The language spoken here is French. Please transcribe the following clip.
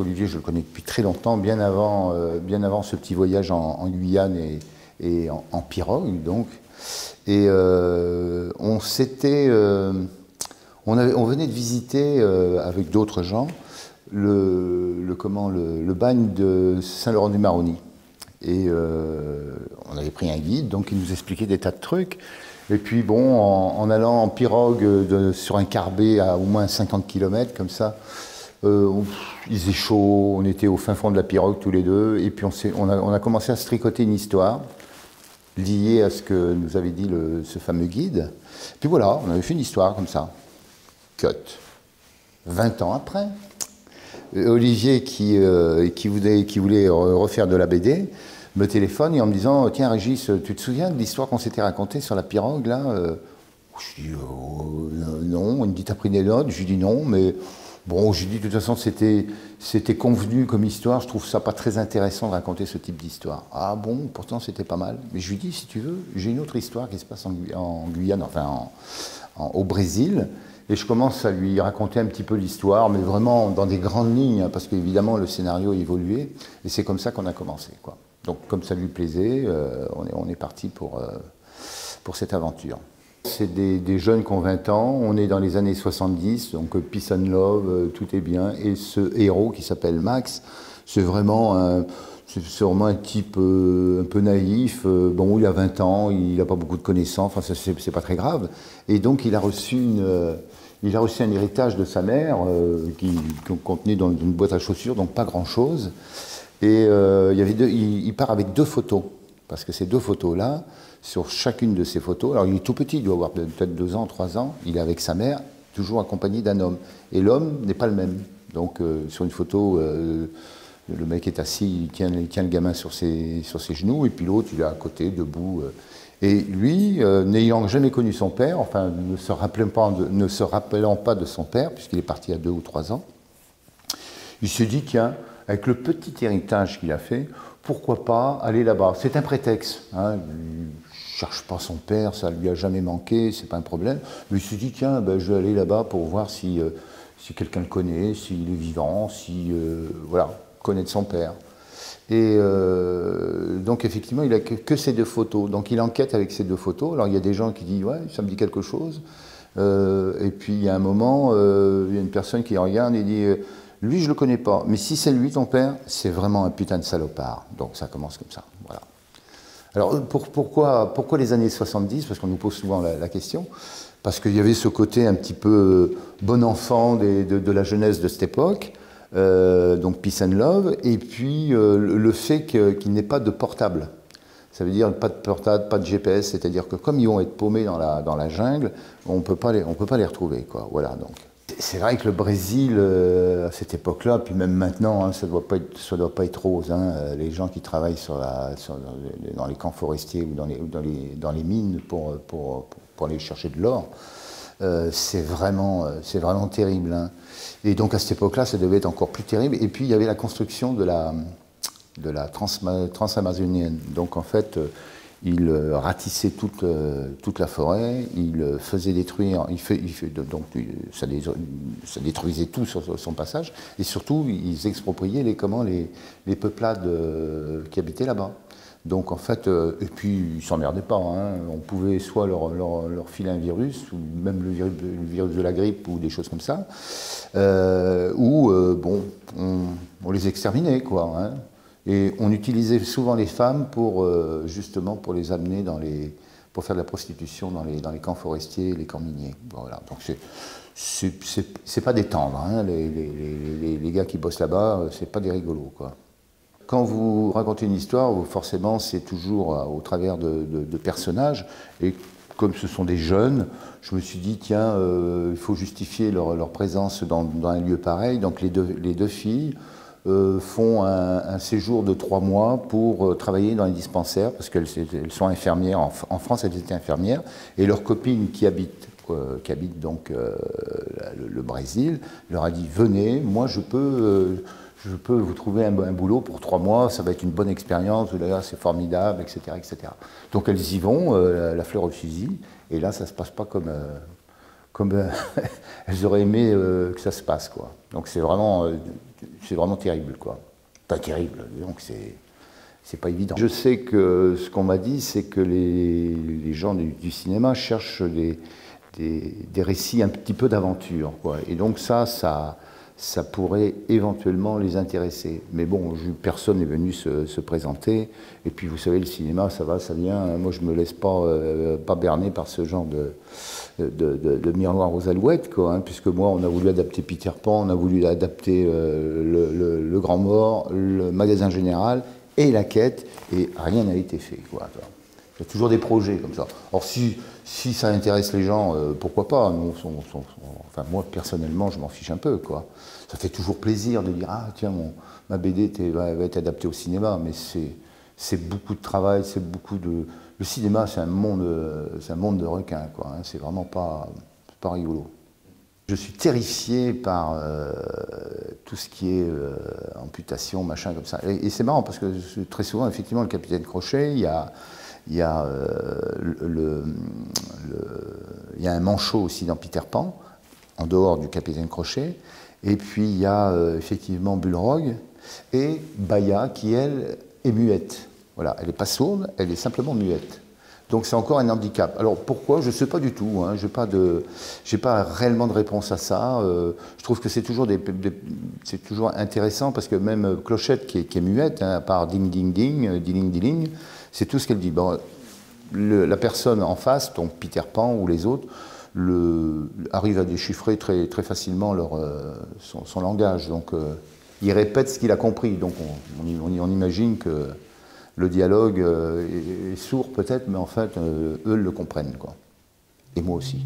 Olivier, je le connais depuis très longtemps, bien avant, euh, bien avant ce petit voyage en, Guyane et, en, pirogue, donc. Et euh, on s'était, euh, on, on, venait de visiter avec d'autres gens le, comment, le, bagne de Saint-Laurent-du-Maroni. Et on avait pris un guide, donc il nous expliquait des tas de trucs. Et puis bon, en, allant en pirogue sur un carbet à au moins 50 km comme ça, euh, il faisait chaud, on était au fin fond de la pirogue tous les deux, et puis on, a, commencé à se tricoter une histoire liée à ce que nous avait dit ce fameux guide. Puis voilà, on avait fait une histoire comme ça. Cut. 20 ans après, euh, Olivier, qui, euh, voulait, refaire de la BD, me téléphone et en me disant Tiens, Régis, tu te souviens de l'histoire qu'on s'était racontée sur la pirogue là Je dis oh, Non. Il me dit T'as pris des notes? Je lui dis Non, mais Bon, j'ai dit de toute façon, c'était, c'était convenu comme histoire. Je trouve ça pas très intéressant de raconter ce type d'histoire. Ah bon, pourtant c'était pas mal. Mais je lui dis, si tu veux, j'ai une autre histoire qui se passe en, Guyane, enfin au Brésil. Et je commence à lui raconter un petit peu l'histoire, mais vraiment dans des grandes lignes, hein, parce qu'évidemment le scénario évoluait. Et c'est comme ça qu'on a commencé. Quoi. Donc comme ça lui plaisait, euh, on, est, parti pour, euh, pour cette aventure. C'est des, jeunes qui ont 20 ans, on est dans les années 70, donc euh, peace and love, euh, tout est bien. Et ce héros qui s'appelle Max, c'est vraiment un, un type euh, un peu naïf. bon, il a 20 ans, il n'a pas beaucoup de connaissances, enfin, c'est pas très grave. Et donc, il a reçu il a reçu un héritage de sa mère qui, contenait dans une boîte à chaussures, donc pas grand-chose. Et il, part avec deux photos, parce que ces deux photos-là, sur chacune de ces photos. Alors il est tout petit, il doit avoir peut-être deux ans, trois ans. Il est avec sa mère, toujours accompagné d'un homme. Et l'homme n'est pas le même. Donc euh, sur une photo, euh, le mec est assis, il tient, le gamin sur ses, sur ses genoux, et puis l'autre, il est à côté, debout. Euh. Et lui, n'ayant jamais connu son père, enfin ne se, rappelant pas de, ne se rappelant pas de son père, puisqu'il est parti à deux ou trois ans, il se dit, tiens, avec le petit héritage qu'il a fait, pourquoi pas aller là-bas? C'est un prétexte. Hein cherche pas son père, ça lui a jamais manqué, c'est pas un problème. Mais il se dit, tiens, ben, je vais aller là-bas pour voir si, euh, si quelqu'un le connaît, s'il est vivant, si, euh, voilà, connaît son père. Et euh, donc effectivement, il a que, ces deux photos. Donc il enquête avec ces deux photos. Alors il y a des gens qui disent, ouais, ça me dit quelque chose. et puis il y a un moment, il y a une personne qui regarde et dit, lui je le connais pas, mais si c'est lui ton père, c'est vraiment un putain de salopard. Donc ça commence comme ça. Voilà. Alors pourquoi, pourquoi les années 70 Parce qu'on nous pose souvent la, question. Parce qu'il y avait ce côté un petit peu euh, bon enfant de, la jeunesse de cette époque, euh, donc peace and love, et puis euh, le fait qu'il n'y ait pas de portable. Ça veut dire pas de portable, pas de GPS, c'est-à-dire que comme ils vont être paumés dans la, jungle, on ne peut pas les retrouver. Voilà, donc. C'est vrai que le Brésil, euh, à cette époque-là, puis même maintenant, hein, ça ne doit, pas être, doit pas être rose. Hein. Euh, les gens qui travaillent dans les camps forestiers ou dans les, dans les, dans les mines pour, pour, pour, aller chercher de l'or, euh, c'est vraiment, vraiment terrible. Hein. Et donc à cette époque-là, ça devait être encore plus terrible. Et puis il y avait la construction de la, de la transamazonienne. donc en fait, il euh, ratissait toute, euh, toute la forêt, il euh, faisait détruire, il fait, donc ça, détruisait tout sur son passage, et surtout ils expropriaient les, comment, les, les peuplades qui habitaient là-bas. Donc en fait, et puis ils s'emmerdaient pas, hein. on pouvait soit leur, leur, filer un virus, ou même le virus, de la grippe ou des choses comme ça, ou bon, on, les exterminait quoi. Hein. Et on utilisait souvent les femmes pour euh, justement pour les amener dans les pour faire de la prostitution dans les, dans les camps forestiers, les camps miniers. Voilà. Donc c'est pas des tendres. Hein. Les, les, les, gars qui bossent là-bas, euh, c'est pas des rigolos quoi. Quand vous racontez une histoire, forcément c'est toujours euh, au travers de, de, personnages et comme ce sont des jeunes, je me suis dit, tiens, il faut justifier leur, leur présence dans, dans, un lieu pareil. Donc les deux, les deux filles, font un, séjour de trois mois pour euh, travailler dans les dispensaires, parce qu'elles sont infirmières. En, France, elles étaient infirmières, et leur copine qui habite, euh, qui habite donc le, Brésil leur a dit venez, moi je peux, je peux vous trouver un, boulot pour trois mois, ça va être une bonne expérience, c'est formidable, etc., etc. Donc elles y vont, la, fleur au fusil, et là ça se passe pas comme comme elles auraient aimé que ça se passe. Quoi. Donc c'est vraiment, c'est vraiment terrible. Quoi. Pas terrible, donc c'est c'est pas évident. Je sais que ce qu'on m'a dit, c'est que les, les gens du, cinéma cherchent des, des, des, récits un petit peu d'aventure. Et donc ça, ça, ça pourrait éventuellement les intéresser. Mais bon, personne n'est venu se, présenter. Et puis vous savez, le cinéma, ça va, ça vient. Moi, je me laisse pas, euh, pas berner par ce genre de, de, miroir aux alouettes, quoi, hein, puisque moi, on a voulu adapter Peter Pan, on a voulu adapter euh, le, Grand Mort, le magasin général et la quête, et rien n'a été fait. Quoi, il y a toujours des projets comme ça. Or, si, si ça intéresse les gens, euh, pourquoi pas? Moi, personnellement, je m'en fiche un peu. Quoi. Ça fait toujours plaisir de dire Ah, tiens, ma BD va, être adaptée au cinéma, mais c'est beaucoup de travail, c'est beaucoup de. Le cinéma, c'est un, monde, un monde de requins. Quoi, hein. C'est vraiment pas, pas rigolo. Je suis terrifié par euh, tout ce qui est euh, amputation, machin comme ça. Et, c'est marrant parce que très souvent, effectivement, le capitaine Crochet, il y a, il y a, euh, il y a un manchot aussi dans Peter Pan, en dehors du capitaine Crochet. Et puis il y a effectivement Bullrog et Baya qui, elle, est muette. Voilà, elle n'est pas sourde, elle est simplement muette. Donc c'est encore un handicap. Alors pourquoi? Je ne sais pas du tout. Hein. Je n'ai pas, réellement de réponse à ça. Euh, je trouve que c'est toujours, intéressant parce que même Clochette qui est, muette, hein, à part ding ding ding, euh, ding ding, c'est tout ce qu'elle dit. La personne en face, donc Peter Pan ou les autres, arrive à déchiffrer très, facilement euh, son, langage. Donc il répète ce qu'il a compris. Donc on, imagine que le dialogue euh, est, sourd peut-être, mais en fait, euh, eux le comprennent. Quoi. Et moi aussi.